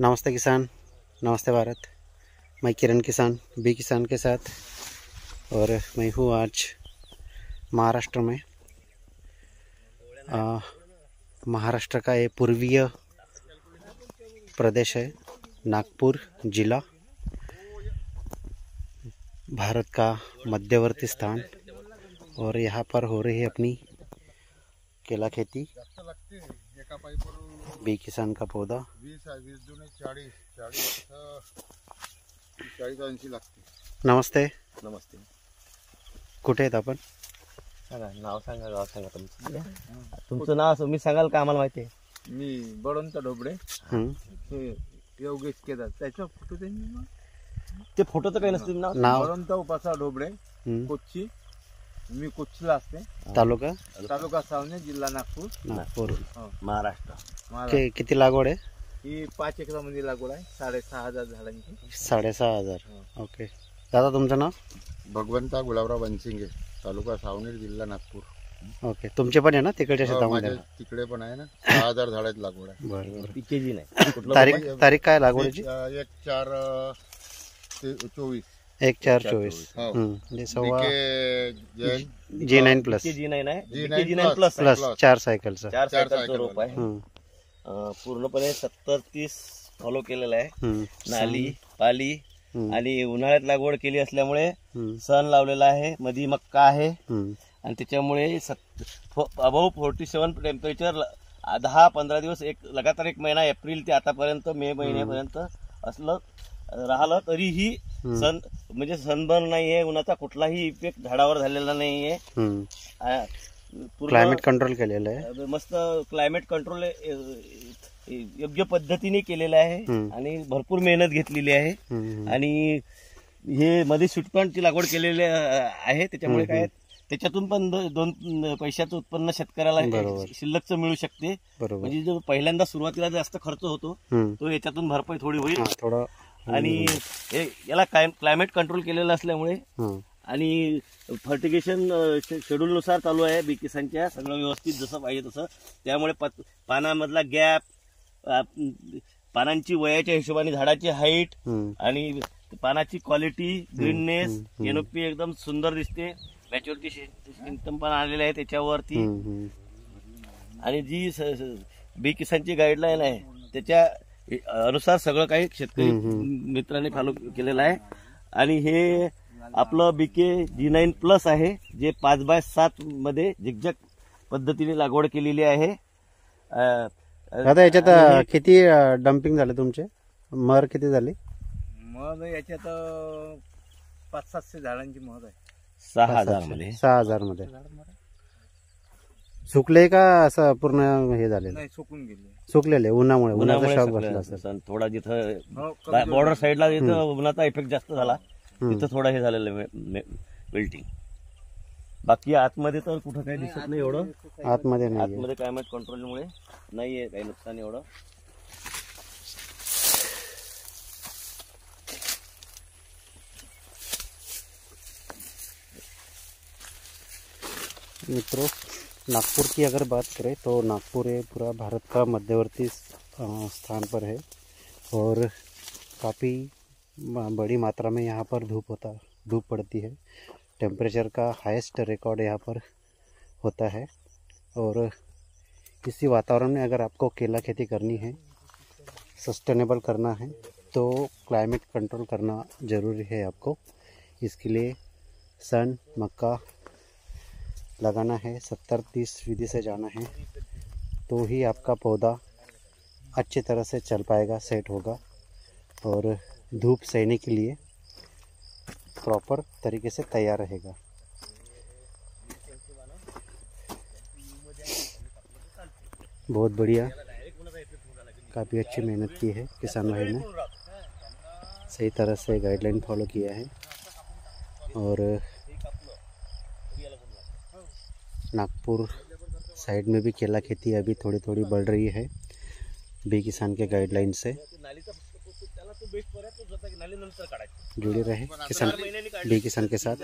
नमस्ते किसान, नमस्ते भारत। मैं किरण किसान, बी किसान के साथ, और मैं हूँ आज महाराष्ट्र में। महाराष्ट्र का ये पूर्वीय प्रदेश है, नागपुर जिला। भारत का मध्यवर्ती स्थान, और यहाँ पर हो रही है अपनी केला खेती? जास्त लागते. एका पाईपवर बी किसान का पौधा? वीस आहे वीस जुने चाळीस. चाळीस अं, चाळीस ऐंशी लागते. नमस्ते. नमस्ते. कुठे आहेत आपण? सांगा नाव सांगा गाव सांगा तुमचं. तुमचं नाव असं मी सांगाल का आम्हाला माहिती आहे? मी बळवंत ढोबळे हं. हे योगेश केदार. त्याच्या फोटो त्यांनी. ते फोटोचं काही नसतं नाव? नाव? उपासा ढोबळे हं. कोच्ची. मी कोच्चीला असते. तालुका? तालुका सावने जिल्हा नागपूर. नागपूर. महाराष्ट्र. महाराष्ट्र. कि- किती लागवड आहे? ही पाच एकरामध्ये लागवड आहे. साडेसहा हजार झाडांची. साडेसहा हजार. ओके. दादा तुमचं नाव? भगवंता गुलाबराव बनसिंगे तालुका सावनेर जिल्हा नागपूर. ओके. तुमचे पण आहे ना तिकडच्या हो, शेतामध्ये? माझ्या तिकडे पण आहे ना. सहा हजार झाडाची लागवड आहे. बरं बरं. पिके जी नाही. कुठलं तारीख तारीख काय लागवडीची? एक चार अं, ते- चोवीस. एक चार चोवीस. हो. म्हणजे सव्वा G nine plus G nine plus plus. चार सायकलचा चार सायकलचं सायकल रोप आहे. पूर्णपणे सत्तर तीस फॉलो केलेलं आहे. नाली पाली. आणि उन्हाळ्यात लागवड केली असल्यामुळे. सण लावलेला आहे. मधी मक्का आहे. हं. आणि त्याच्यामुळे अबाऊ फोर्टी सेवन टेम्परेचर दहा पंधरा दिवस एक लगातार एक महिना एप्रिल ते आतापर्यंत मे महिन्यापर्यंत असलं राहिलं तरीही. सन म्हणजे सनबर्न नाहीये उन्हाचा कुठलाही इफेक्ट झाडावर झालेला नाहीये हं. आ, पूर्ण क्लायमेट कंट्रोल केलेलं आहे मस्त क्लायमेट कंट्रोल योग्य पद्धतीने केलेलं आहे. आणि भरपूर मेहनत घेतलेली आहे. आणि हे मध्ये स्वीटकॉर्नची लागवड केलेली अं, आहे त्याच्यामुळे काय त्याच्यातून पण द- दोन पैशाचं उत्पन्न शेतकऱ्याला बरोबर. शिल्लकचं मिळू शकते बरोबर म्हणजे जो पहिल्यांदा सुरुवातीला जास्त खर्च होतो. तो याच्यातून भरपाई थोडी होईल हा, थोडं आणि हे याला क्लायमेट कंट्रोल केलेलं असल्यामुळे. आणि फर्टिगेशन शेड्यूल नुसार चालू आहे बी किसानच्या सगळं व्यवस्थित जसं पाहिजे तसं. त्यामुळे पानामधला गॅप पानांची वयाच्या हिशोबाने झाडाची हाईट. आणि पानाची क्वालिटी ग्रीननेस एनओपी एकदम सुंदर दिसते. मॅच्युरिटी सिस्टम पण आलेलं आहे त्याच्यावरती. आणि जी बी किसानची गाईडलाईन आहे त्याच्या अनुसार सगळं काही शेतकरी मित्रांनी फॉलो केलेलं आहे. आणि हे आपलं बीके जी नाईन प्लस आहे जे पाच बाय सात मध्ये झिकझॅक पद्धतीने लागवड केलेली आहे. आता याच्यात किती डम्पिंग झाले तुमचे? मर किती झाली? मग याच्यात पाच सातशे झाडांची महत्त्व आहे. सहा हजारमध्ये सहा हजारमध्ये सुकले का असं पूर्ण हे झालेलं? नाही सुकून गेले. सुकलेले उन्हामुळे. उन्हाचा उन्हामुळे शॉक बसला असेल. सण थोडा जिथं हो, बॉर्डर साईडला जिथं उन्हाचा इफेक्ट जास्त झाला तिथं थोडा हे झालेलं विल्टिंग बाकी आतमध्ये तर कुठं काही दिसत नाही एवढं. आतमध्ये नाही. आतमध्ये क्लायमेट कंट्रोलमुळे नाहीये काही नुकसान एवढं. मित्रों नागपुर की अगर बात करें तो नागपुर ये पूरा भारत का मध्यवर्ती स्थान पर है और काफ़ी बड़ी मात्रा में यहाँ पर धूप होता, धूप पड़ती है। टेम्परेचर का हाईएस्ट रिकॉर्ड यहाँ पर होता है और इसी वातावरण में अगर आपको केला खेती करनी है सस्टेनेबल करना है तो क्लाइमेट कंट्रोल करना ज़रूरी है आपको। इसके लिए सन, मक्का लगाना है, सत्तर तीस विधि से जाना है तो ही आपका पौधा अच्छी तरह से चल पाएगा, सेट होगा। और धूप सहने के लिए प्रॉपर तरीके से तैयार रहेगा। बहुत बढ़िया। काफ़ी अच्छी मेहनत की है किसान भाई ने। सही तरह से गाइडलाइन फॉलो किया है। और नागपुर साइड में भी केला खेती अभी थोड़ी थोड़ी बढ़ रही है, बी किसान के गाइडलाइन से। जुड़े रहे किसान, बी किसान के साथ।